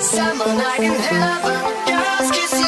Summer night in heaven, just kiss you.